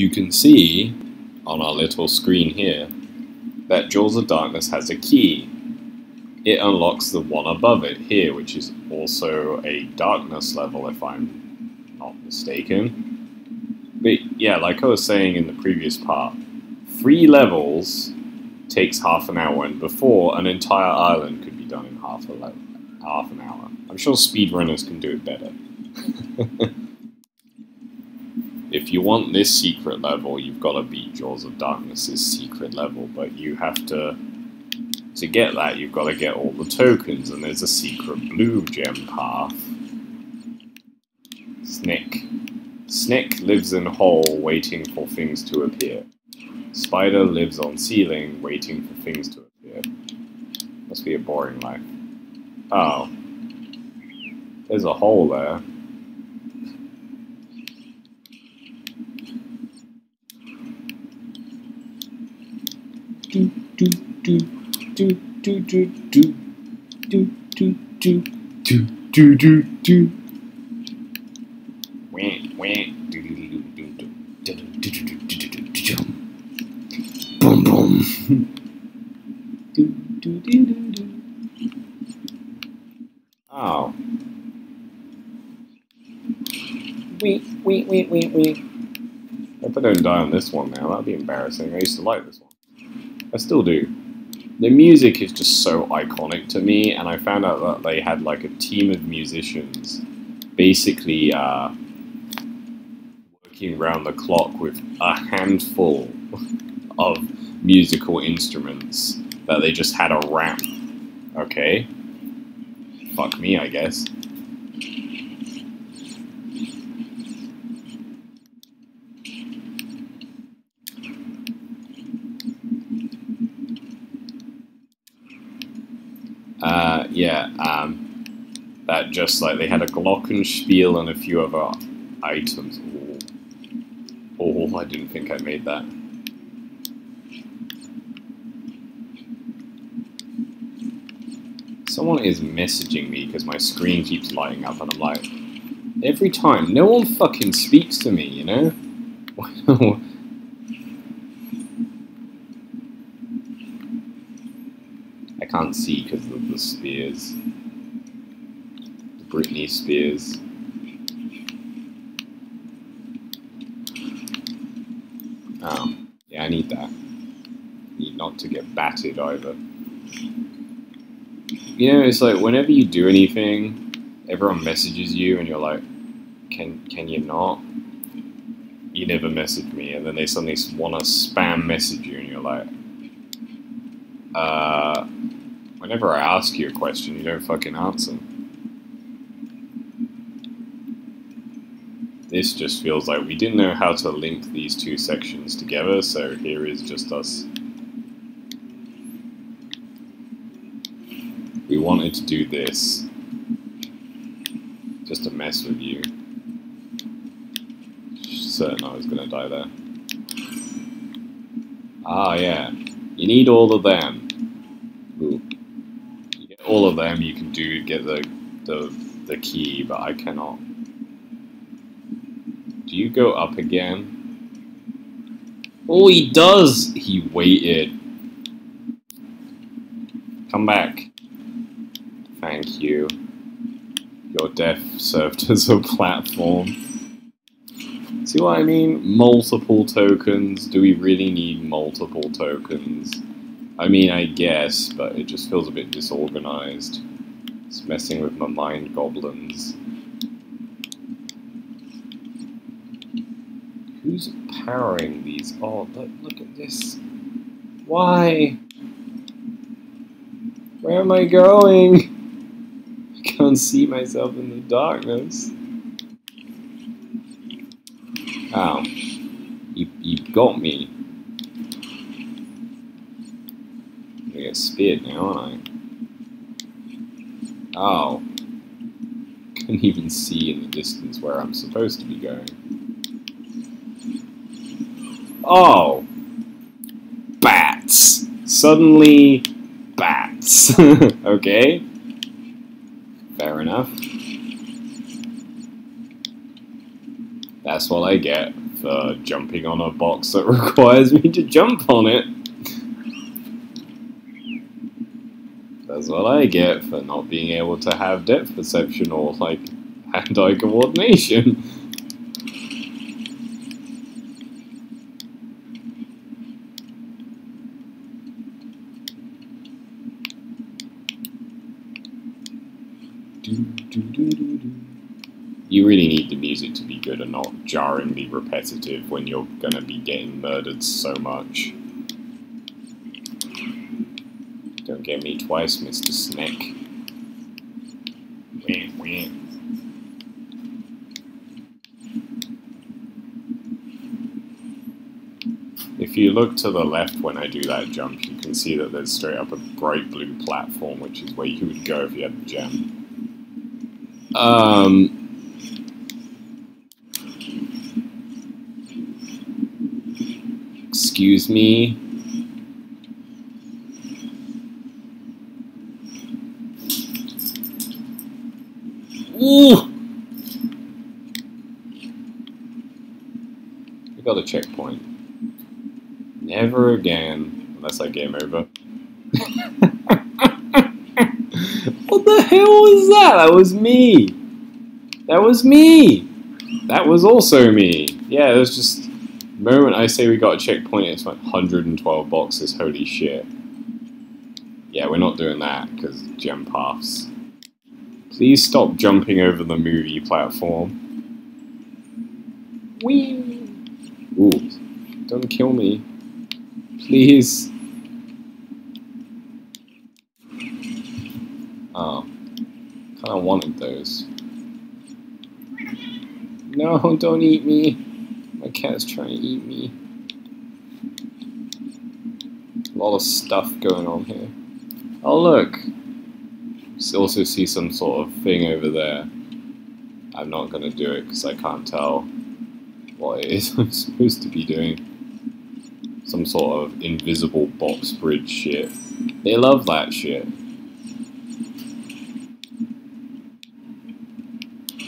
you can see on our little screen here that Jaws of Darkness has a key. It unlocks the one above it here, which is also a darkness level if I'm not mistaken. But yeah, like I was saying in the previous part, three levels takes half an hour, and before an entire island could be done in half a half an hour. I'm sure speedrunners can do it better. if you want this secret level, you've got to beat Jaws of Darkness's secret level, but you have to... To get that, you've got to get all the tokens, and there's a secret blue gem path. Snick. Snick lives in hole, waiting for things to appear. Spider lives on ceiling, waiting for things to appear. Must be a boring life. Oh. There's a hole there. Do do do do do do do do do do do do do do Boom boom. Oh. Wait, wait, wait, wait, wait. Hope I don't die on this one now. That'd be embarrassing. I used to like this one. I still do. The music is just so iconic to me, and I found out that they had like a team of musicians basically uh, working around the clock with a handful of musical instruments that they just had a ramp. Okay? Fuck me, I guess. Uh, yeah, um, just like they had a glockenspiel and a few other items. Oh, oh I didn't think I made that. Someone is messaging me because my screen keeps lighting up and I'm like, every time, no one fucking speaks to me, you know? I can't see because of the spears. Britney Spears. Oh, yeah, I need that. Need not to get battered over. You know, it's like whenever you do anything, everyone messages you and you're like, can can you not? You never message me, and then they suddenly want to spam message you, and you're like, uh, Whenever I ask you a question, you don't fucking answer. This just feels like we didn't know how to link these two sections together, so here is just us. We wanted to do this. Just to mess with you. Certain I was gonna die there. Ah, yeah. You need all of them all of them you can do get the, the, the key, but I cannot. Do you go up again? Oh, he does! He waited. Come back. Thank you. Your death served as a platform. See what I mean? Multiple tokens. Do we really need multiple tokens? I mean, I guess, but it just feels a bit disorganized. It's messing with my mind goblins. Powering these? all. look, look at this. Why? Where am I going? I can't see myself in the darkness. Ow. You, you got me. I get speared now, aren't I? Oh. Couldn't even see in the distance where I'm supposed to be going. Oh! Bats! Suddenly, bats. okay. Fair enough. That's what I get for jumping on a box that requires me to jump on it. That's what I get for not being able to have depth perception or, like, hand-eye coordination. You really need the music to be good and not jarringly repetitive when you're gonna be getting murdered so much. Don't get me twice, Mr. Snake. If you look to the left when I do that jump, you can see that there's straight up a bright blue platform, which is where you would go if you had the gem. Um, excuse me. Ooh! We got a checkpoint. Never again, unless I game over. what the hell was that? That was me. That was me. That was also me. Yeah, it was just moment I say we got a checkpoint, it's like 112 boxes. Holy shit. Yeah, we're not doing that because gem paths. Please stop jumping over the movie platform. Whee! Ooh, don't kill me. Please. Oh. Kinda wanted those. No, don't eat me. My cat's trying to eat me. A lot of stuff going on here. Oh look! Also see some sort of thing over there. I'm not gonna do it because I can't tell what it is I'm supposed to be doing. Some sort of invisible box bridge shit. They love that shit.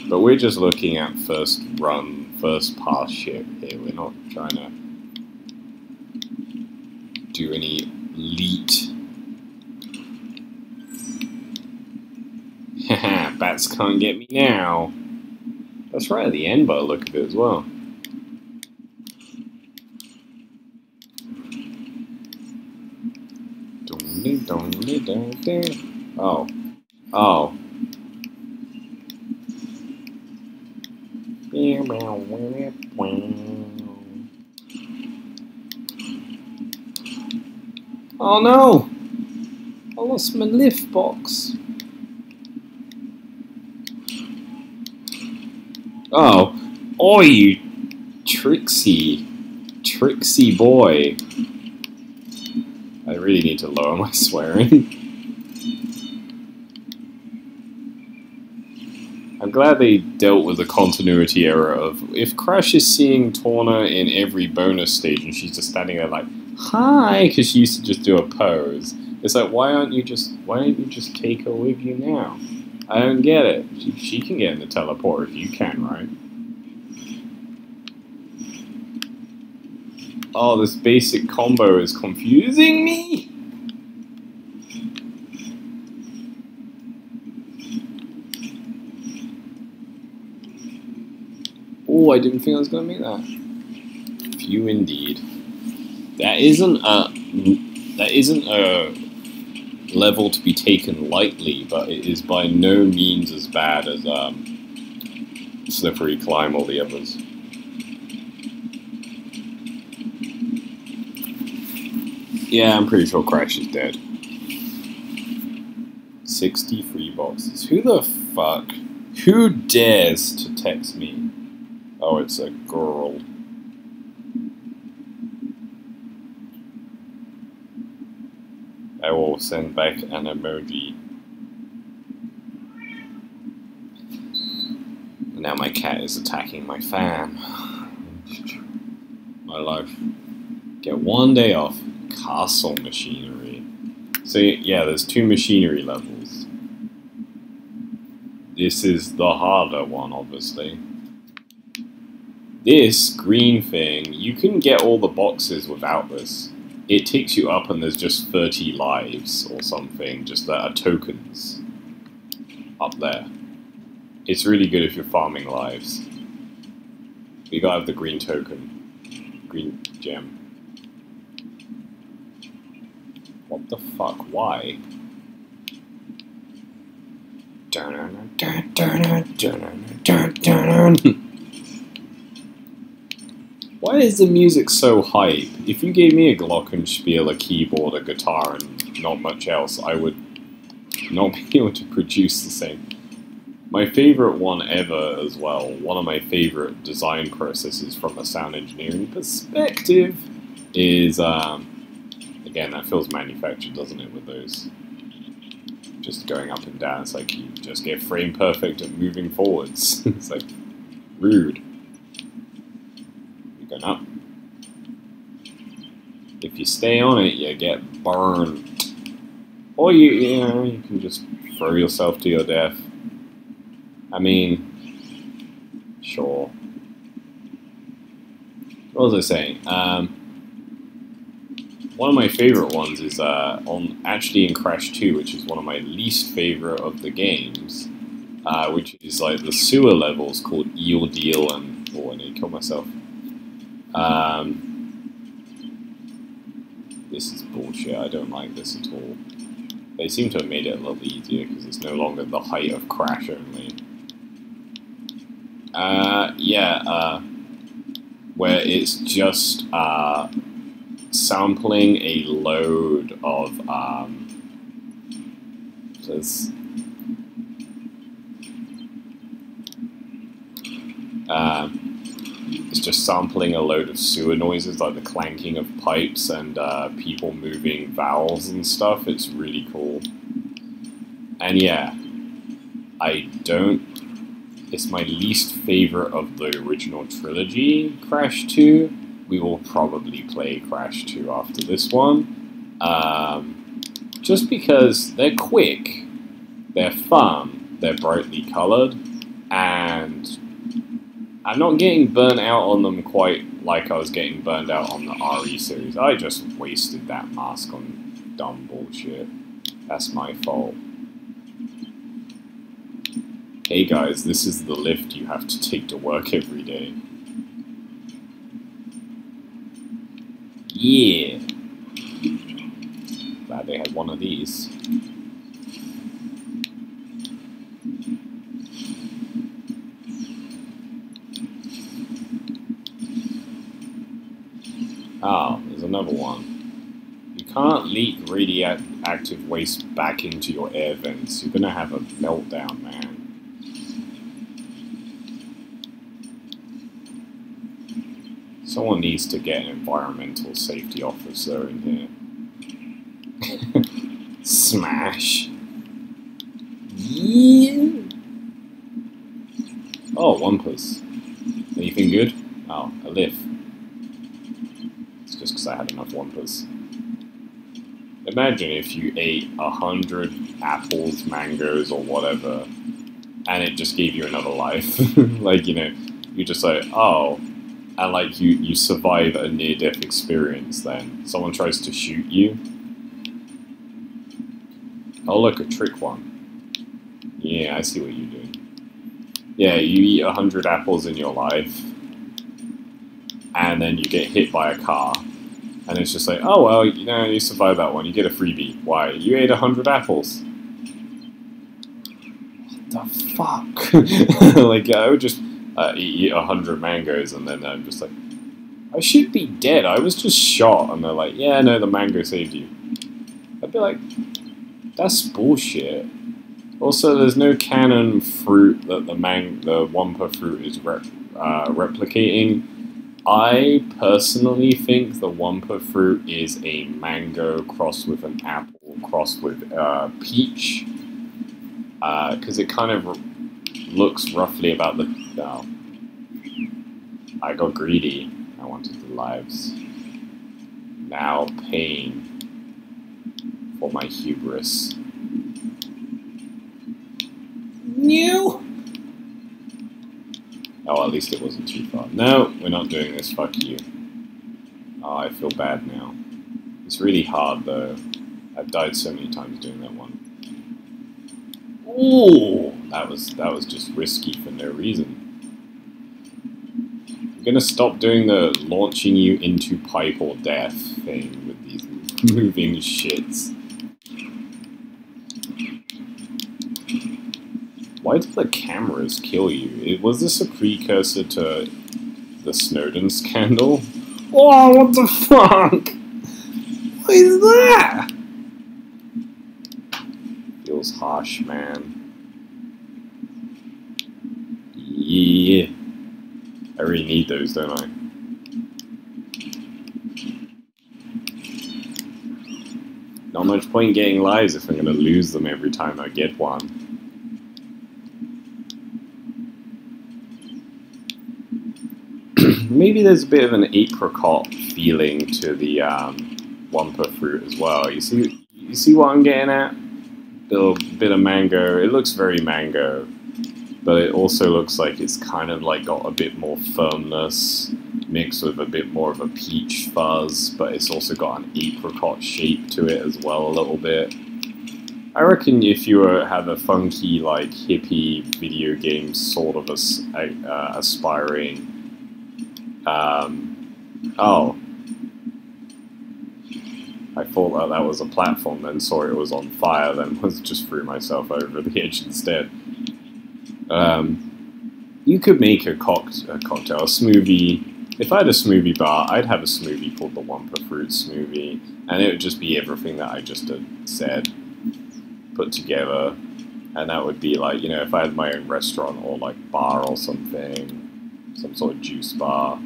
But we're just looking at first run, first pass shit here. We're not trying to do any. Haha, bats can't get me now. That's right at the end by the look of it as well. Oh. Oh. Oh no! I lost my lift box. Oh. Oh, you tricksy, tricksy boy. I really need to lower my swearing. I'm glad they dealt with the continuity error of if Crash is seeing Tawna in every bonus stage and she's just standing there like, hi, because she used to just do a pose. It's like, why aren't you just, why don't you just take her with you now? I don't get it. She, she can get in the teleport if you can, right? Oh, this basic combo is confusing me! Oh, I didn't think I was going to make that. Few indeed. That isn't a that isn't a level to be taken lightly, but it is by no means as bad as um, Slippery Climb or the others. Yeah, I'm pretty sure Crash is dead. 63 boxes. Who the fuck? Who dares to text me? Oh, it's a girl. Will send back an emoji. Now my cat is attacking my fan. My life. Get one day off. Castle machinery. So yeah, there's two machinery levels. This is the harder one, obviously. This green thing, you can get all the boxes without this. It takes you up and there's just 30 lives or something, just that are tokens up there. It's really good if you're farming lives. You gotta have the green token. Green gem. What the fuck? Why? Why is the music so hype? If you gave me a glockenspiel, a keyboard, a guitar, and not much else, I would not be able to produce the same. My favorite one ever as well, one of my favorite design processes from a sound engineering perspective, is, um, again, that feels manufactured, doesn't it, with those just going up and down. It's like you just get frame perfect and moving forwards. it's like rude up. If you stay on it, you get burned. Or you, you know, you can just throw yourself to your death. I mean, sure. What was I saying? Um, one of my favorite ones is uh, on actually in Crash 2, which is one of my least favorite of the games, uh, which is like the sewer levels called Eel Deal and oh, I need to kill myself. Um, this is bullshit. I don't like this at all. They seem to have made it a little easier because it's no longer the height of crash only. Uh, yeah, uh, where it's just uh, sampling a load of um, uh, it's just sampling a load of sewer noises, like the clanking of pipes and uh, people moving valves and stuff. It's really cool. And yeah, I don't... It's my least favorite of the original trilogy, Crash 2. We will probably play Crash 2 after this one. Um, just because they're quick, they're fun, they're brightly coloured, and I'm not getting burnt out on them quite like I was getting burned out on the RE series. I just wasted that mask on dumb bullshit. That's my fault. Hey guys, this is the lift you have to take to work every day. Yeah! Glad they had one of these. Ah, there's another one. You can't leak radioactive waste back into your air vents. You're gonna have a meltdown, man. Someone needs to get an environmental safety officer in here. Smash. Yeah. Oh, Wumpas. Anything good? Oh, a lift I had enough Wumpas. Imagine if you ate a hundred apples, mangoes, or whatever, and it just gave you another life. like, you know, you're just like, oh, and like you, you survive a near-death experience then. Someone tries to shoot you. Oh look, a trick one. Yeah, I see what you're doing. Yeah, you eat a hundred apples in your life, and then you get hit by a car, and it's just like, oh, well, you know, you survived that one. You get a freebie. Why? You ate a hundred apples. What the fuck? like, I would just uh, eat a hundred mangoes, and then I'm just like, I should be dead. I was just shot. And they're like, yeah, no, the mango saved you. I'd be like, that's bullshit. Also, there's no canon fruit that the mang the Wumpa fruit is rep uh, replicating I personally think the Wumpa fruit is a mango crossed with an apple crossed with uh, peach. Because uh, it kind of looks roughly about the... Oh. I got greedy. I wanted the lives. Now pain for my hubris. New. Oh, at least it wasn't too far. No, we're not doing this. Fuck you. Oh, I feel bad now. It's really hard, though. I've died so many times doing that one. Ooh, that was that was just risky for no reason. I'm gonna stop doing the launching you into pipe or death thing with these moving shits. Why did the cameras kill you? It, was this a precursor to the Snowden scandal? Oh, what the fuck? What is that? Feels harsh, man. Yeah. I really need those, don't I? Not much point getting lives if I'm to lose them every time I get one. Maybe there's a bit of an apricot feeling to the um, Wumpa fruit as well. You see, you see what I'm getting at? Little bit of mango. It looks very mango, but it also looks like it's kind of like got a bit more firmness mixed with a bit more of a peach fuzz, but it's also got an apricot shape to it as well a little bit. I reckon if you were, have a funky, like, hippie video game sort of a, uh, aspiring um, oh. I thought that that was a platform, then saw it was on fire, then was just threw myself over the edge instead. Um, you could make a, cocktail, a cocktail, a smoothie. If I had a smoothie bar, I'd have a smoothie called the Wumpa Fruit Smoothie, and it would just be everything that I just said put together. And that would be like, you know, if I had my own restaurant or like bar or something, some sort of juice bar,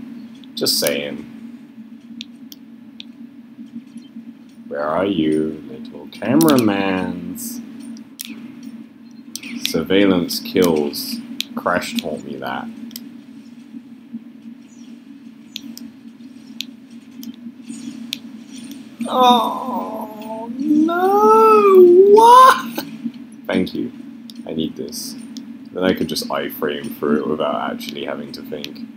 just saying. Where are you, little cameramans? Surveillance kills. Crash taught me that. Oh, no! What? Thank you. I need this. Then I could just iframe through it without actually having to think.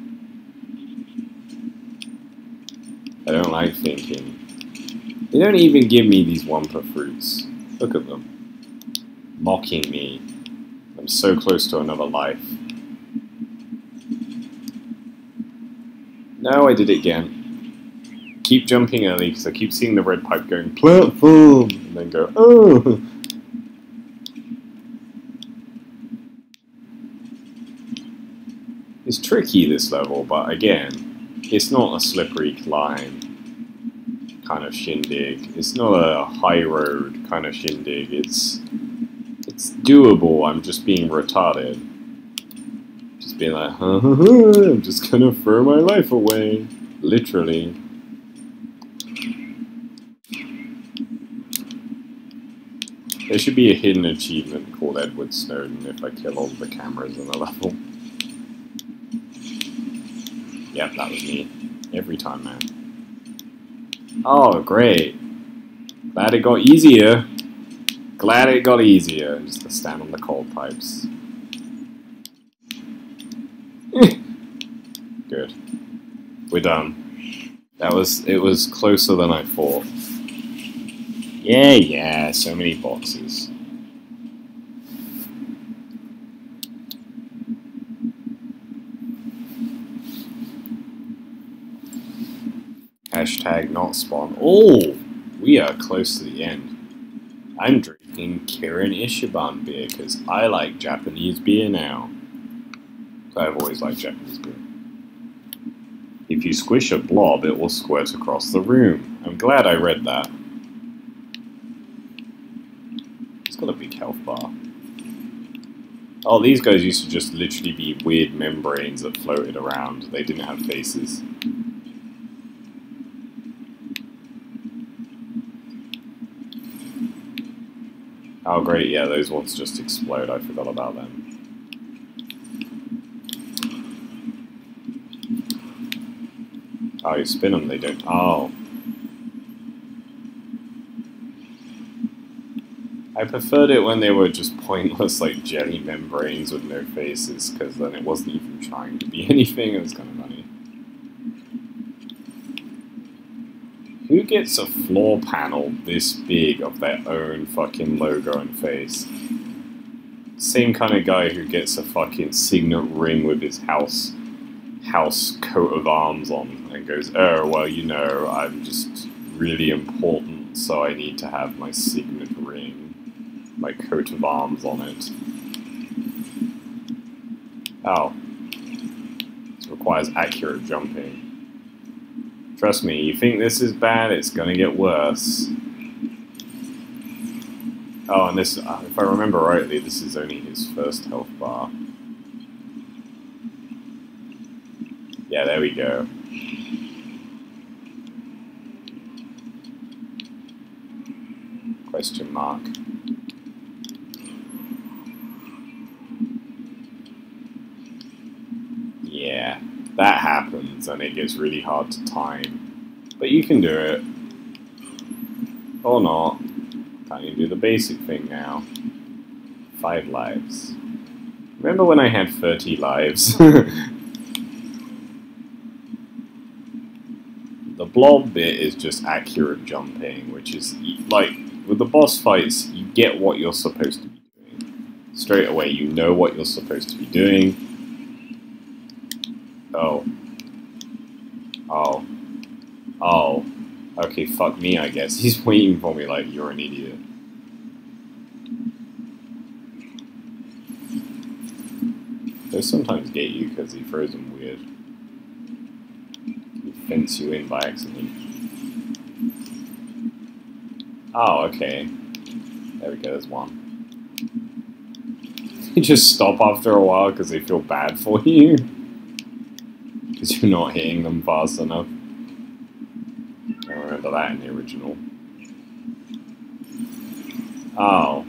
I don't like thinking. They don't even give me these Wumpa fruits. Look at them. Mocking me. I'm so close to another life. No, I did it again. Keep jumping early because I keep seeing the red pipe going platform and then go oh. It's tricky this level, but again, it's not a slippery climb kind of shindig. It's not a high road kind of shindig. It's it's doable. I'm just being retarded. Just being like, I'm just gonna throw my life away. Literally. There should be a hidden achievement called Edward Snowden if I kill all the cameras in the level. Yep, that was me. Every time, man. Oh, great. Glad it got easier. Glad it got easier. Just to stand on the cold pipes. Good. We're done. That was, it was closer than I thought. Yeah, yeah, so many boxes. Hashtag not spawn. Oh, we are close to the end. I'm drinking Kirin Ichiban beer because I like Japanese beer now. I've always liked Japanese beer. If you squish a blob, it will squirt across the room. I'm glad I read that. It's got a big health bar. Oh, these guys used to just literally be weird membranes that floated around. They didn't have faces. Oh great, yeah, those ones just explode. I forgot about them. Oh, you spin them, they don't... Oh. I preferred it when they were just pointless, like jelly membranes with no faces, because then it wasn't even trying to be anything. It was kind of Who gets a floor panel this big of their own fucking logo and face? Same kind of guy who gets a fucking signet ring with his house house coat of arms on and goes, oh, well, you know, I'm just really important, so I need to have my signet ring, my coat of arms on it. Oh. This requires accurate jumping. Trust me, you think this is bad, it's gonna get worse. Oh, and this, uh, if I remember rightly, this is only his first health bar. Yeah, there we go. Question mark. Yeah, that happens and it gets really hard to time. But you can do it. Or not. Can't you do the basic thing now? Five lives. Remember when I had 30 lives? The blob bit is just accurate jumping, which is, like, with the boss fights, you get what you're supposed to be doing. Straight away, you know what you're supposed to be doing. Oh. Oh. Oh. Okay, fuck me, I guess. He's waiting for me like, you're an idiot. They sometimes get you because he throws them weird He fence you in by accident. Oh, okay. There we go, there's one. They just stop after a while because they feel bad for you. Because you're not hitting them fast enough. Remember that in the original. Oh.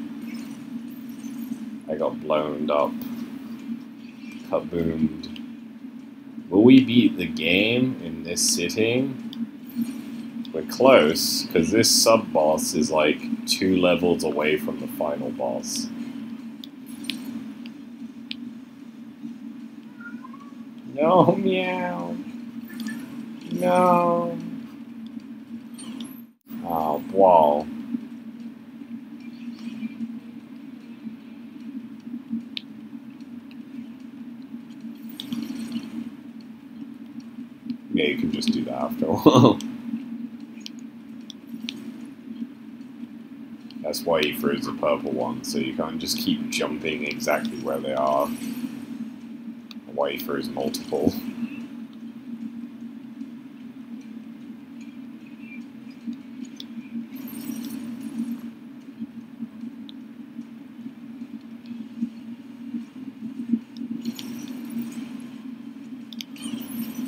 I got blown up. Kaboomed. Will we beat the game in this sitting? We're close, because this sub-boss is like two levels away from the final boss. No, meow. No. Oh, wow. Yeah, you can just do that after a while. That's why he throws the purple one, so you can't just keep jumping exactly where they are. Why he throws multiple.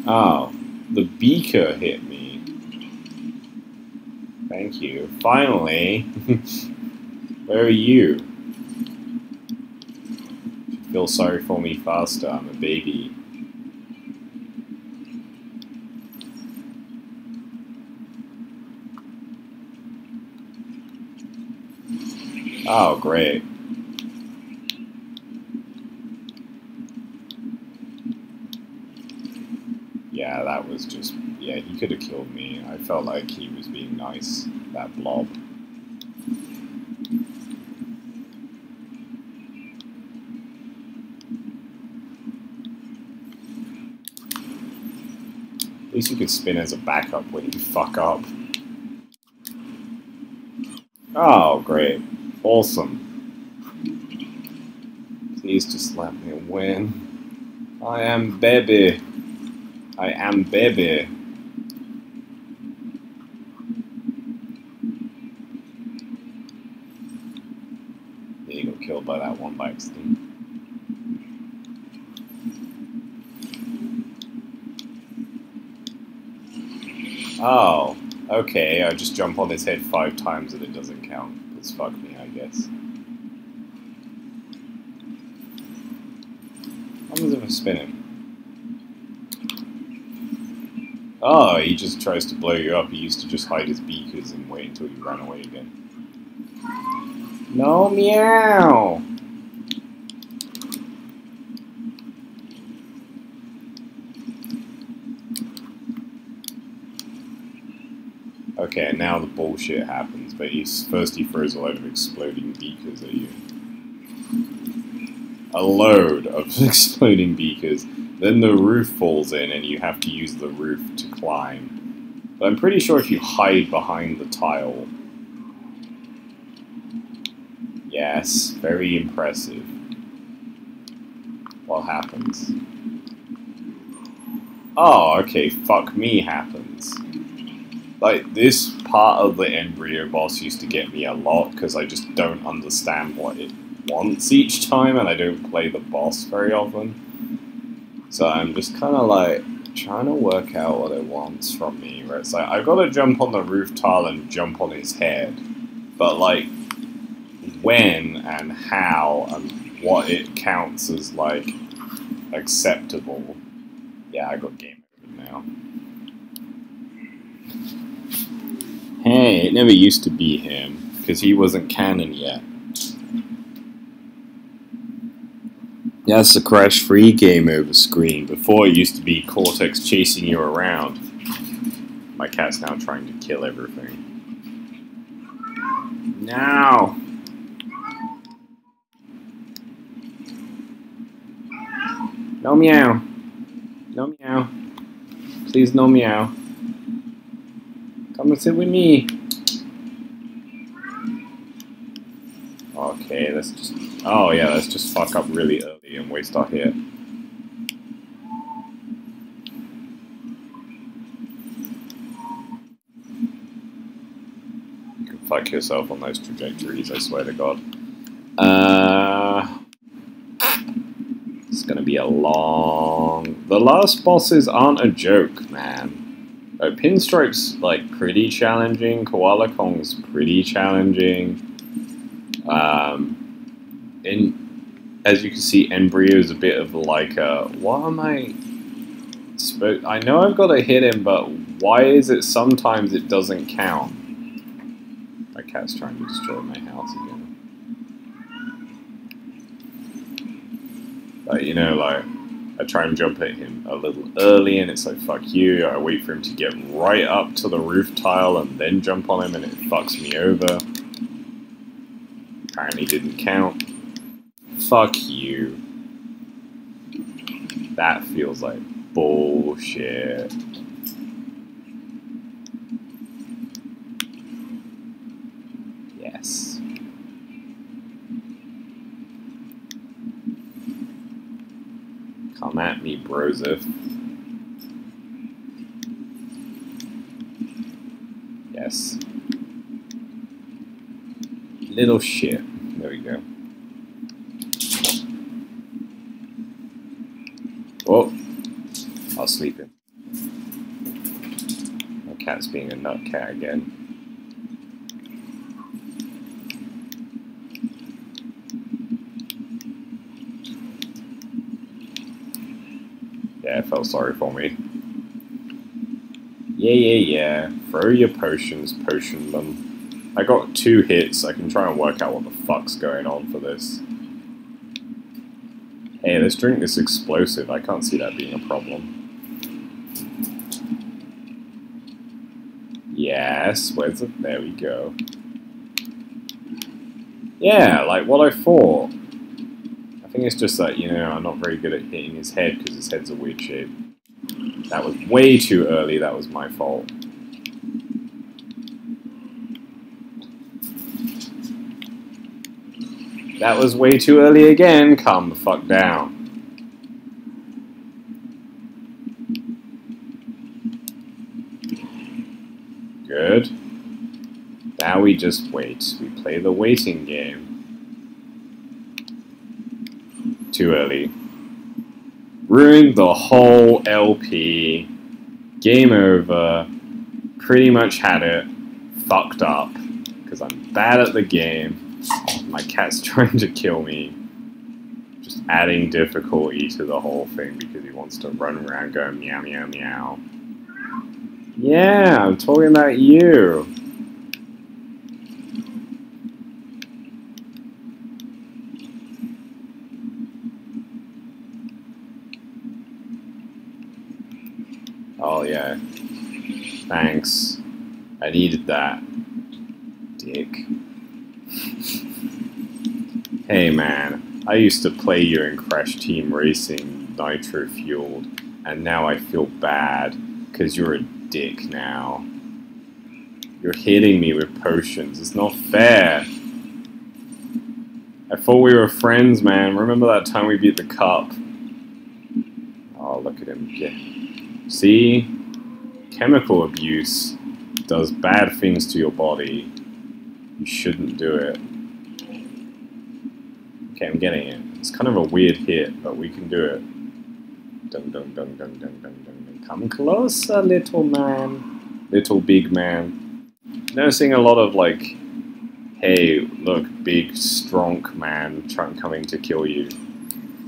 Oh the hit me. Thank you. Finally. Where are you? Feel sorry for me faster. I'm a baby. Oh, great. yeah, that was just, yeah, he could have killed me. I felt like he was being nice, that blob. At least you could spin as a backup when you fuck up. Oh, great. Awesome. Please just let me win. I am baby. I am baby. Yeah, you got killed by Oh, okay, I just jump on his head five times and it doesn't count. It's fuck me, I guess. How does it spin him? Oh, he just tries to blow you up. He used to just hide his beakers and wait until you ran away again. No meow! Okay, now the bullshit happens, but he's, first he throws a load of exploding beakers at you. A load of exploding beakers. Then the roof falls in and you have to use the roof to climb. But I'm pretty sure if you hide behind the tile... Yes, very impressive. What happens? Oh, okay, fuck me happens. Like, this part of the N. Brio boss used to get me a lot, because I just don't understand what it wants each time, and I don't play the boss very often. So I'm just kind of like, trying to work out what it wants from me, where it's like, I've got to jump on the roof tile and jump on his head, but like, when and how and what it counts as, like, acceptable. Yeah, I got game over now. Hey, it never used to be him, because he wasn't canon yet. That's the crash-free game over screen. Before it used to be Cortex chasing you around. My cat's now trying to kill everything. Now! No meow. No meow. Please no meow. Come and sit with me. Okay, let's just... Oh yeah, let's just fuck up really early and waste our hit. You can fuck yourself on those trajectories, I swear to god. Uh... It's gonna be a long... The last bosses aren't a joke, man. Pinstripe's like pretty challenging. Koala Kong's pretty challenging. Um, and as you can see, N. Brio is a bit of like a what am I? I know I've got to hit him, but why is it sometimes it doesn't count? My cat's trying to destroy my house again. But you know, like I try and jump at him a little early, and it's like, fuck you. I wait for him to get right up to the roof tile and then jump on him, and it fucks me over. Apparently didn't count. Fuck you. That feels like bullshit. Yes. Come me, Yes. Little shit. There we go. Oh, I'll sleep in. My cat's being a nut cat again. Felt sorry for me. Yeah, yeah, yeah. Throw your potions, potion them. I got two hits. I can try and work out what the fuck's going on for this. Hey, let's drink this explosive. I can't see that being a problem. Yes, where's it? There we go. Yeah, like what I thought. Think it's just that, you know, I'm not very good at hitting his head because his head's a weird shape. That was way too early, that was my fault. That was way too early again, calm the fuck down. Good. Now we just wait. We play the waiting game. Too early. Ruined the whole LP. Game over. Pretty much had it. Fucked up. Because I'm bad at the game. My cat's trying to kill me. Just adding difficulty to the whole thing because he wants to run around going meow meow meow. Yeah, I'm talking about you. Oh, yeah. Thanks. I needed that. Dick. hey, man. I used to play you in Crash Team Racing Nitro Fueled, and now I feel bad, because you're a dick now. You're hitting me with potions. It's not fair. I thought we were friends, man. Remember that time we beat the cup? Oh, look at him. Yeah. See? Chemical abuse does bad things to your body. You shouldn't do it. Okay, I'm getting it. It's kind of a weird hit, but we can do it. Dun dun dun dun dun dun dun. Come closer, little man. Little big man noticing a lot of like, hey, look, big, strong man trying coming to kill you.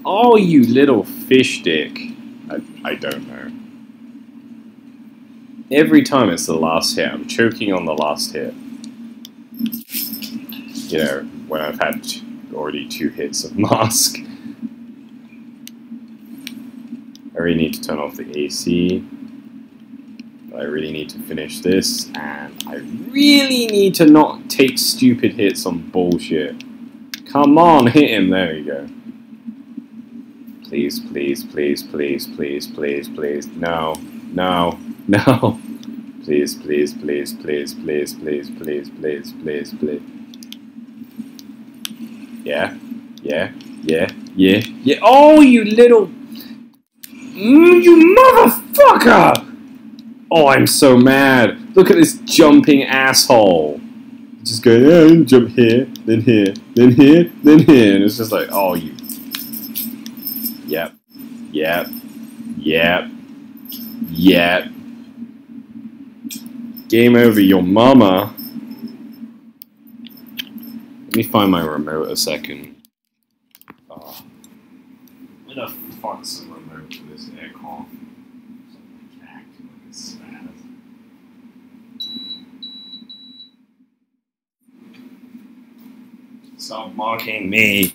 Oh, you little fish dick. I, I don't know. Every time it's the last hit, I'm choking on the last hit. You know, when I've had already two hits of mask. I really need to turn off the AC. I really need to finish this, and I really need to not take stupid hits on bullshit. Come on, hit him. There you go. Please, please, please, please, please, please, please. No, no, no. Please, please, please, please, please, please, please, please, please, please. Yeah, yeah, yeah, yeah, yeah. Oh, you little... Mm, you motherfucker! Oh, I'm so mad. Look at this jumping asshole. Just going, yeah, jump here, then here, then here, then here. And it's just like, oh, you. Yep. Yep. Yep. Yep. Game over, your mama. Let me find my remote a second. Oh. Where the fuck's the remote for this aircon? Stop mocking me.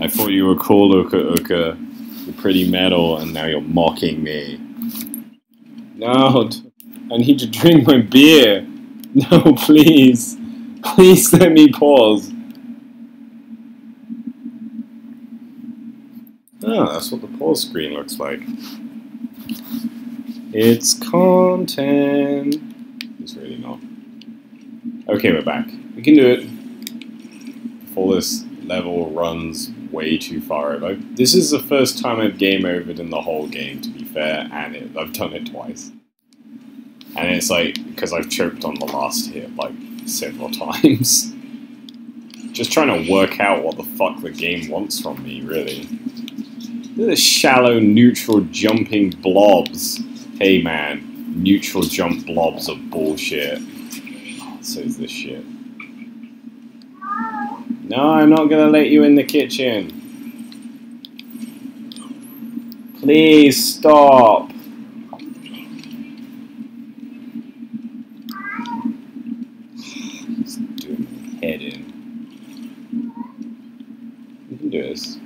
I thought you were cool, Uka Uka. You're pretty metal, and now you're mocking me. No, I need to drink my beer. No, please. Please let me pause. Oh, that's what the pause screen looks like. It's content. It's really not. Okay, we're back. We can do it before this level runs way too far over. This is the first time I've game overed in the whole game, to be fair, and it, I've done it twice. And it's like, because I've choked on the last hit, like, several times. Just trying to work out what the fuck the game wants from me, really. Look shallow, neutral, jumping blobs. Hey man, neutral jump blobs of bullshit. So is this shit. No, I'm not to let you in the kitchen. Please stop. Just doing my head in. You can do this.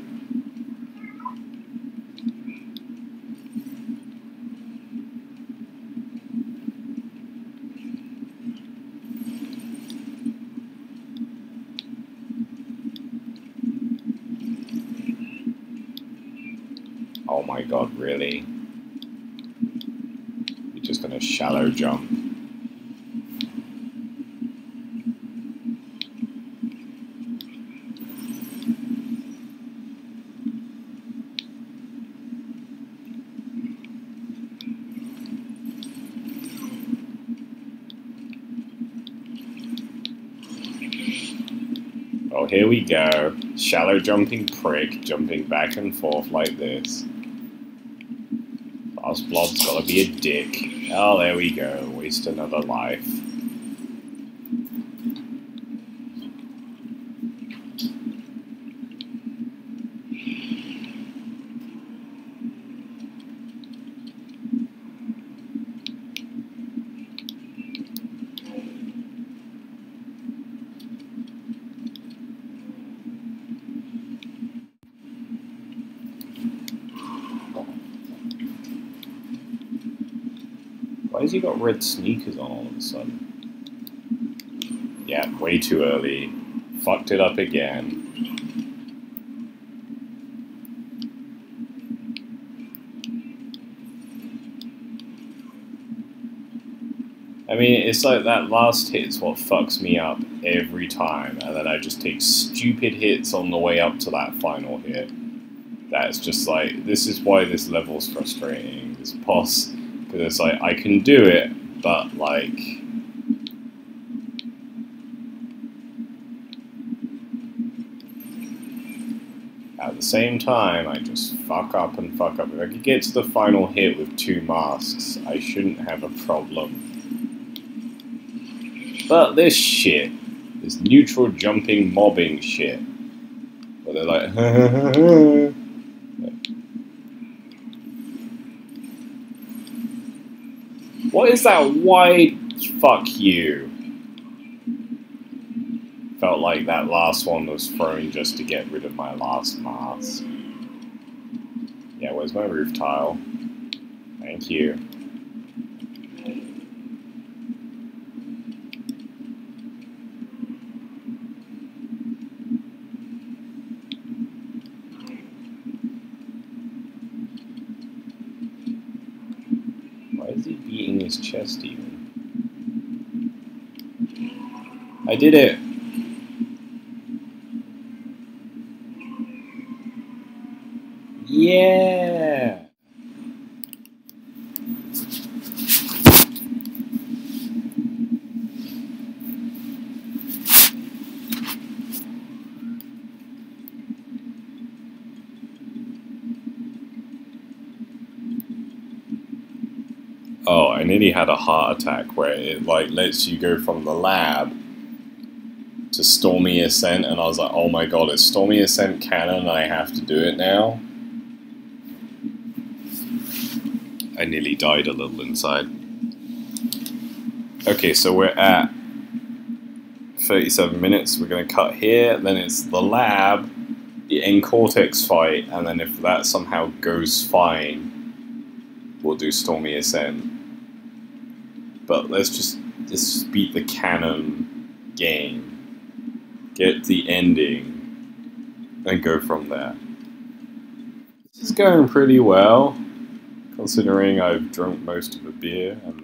Oh my god, really? You're just gonna shallow jump. Here we go. Shallow jumping prick, jumping back and forth like this. Last blob's gotta be a dick. Oh, there we go. Waste another life. He got red sneakers on all of a sudden? Yeah, way too early. Fucked it up again. I mean, it's like that last hit's what fucks me up every time, and then I just take stupid hits on the way up to that final hit. That's just like, this is why this level's frustrating, this boss, because it's like, I can do it, but like... At the same time, I just fuck up and fuck up. If I could get to the final hit with two masks, I shouldn't have a problem. But this shit, this neutral jumping mobbing shit, where they're like, What is that wide fuck you? Felt like that last one was thrown just to get rid of my last mask. Yeah, where's my roof tile? Thank you. his chest even. I did it! Yeah! Oh, I nearly had a heart attack where it like lets you go from the lab to Stormy Ascent, and I was like, oh my god, is Stormy Ascent canon? I have to do it now. I nearly died a little inside. Okay, so we're at 37 minutes. We're going to cut here, then it's the lab, the N Cortex fight, and then if that somehow goes fine, we'll do Stormy Ascent. But let's just, just beat the canon game. Get the ending. And go from there. This is going pretty well, considering I've drunk most of the beer and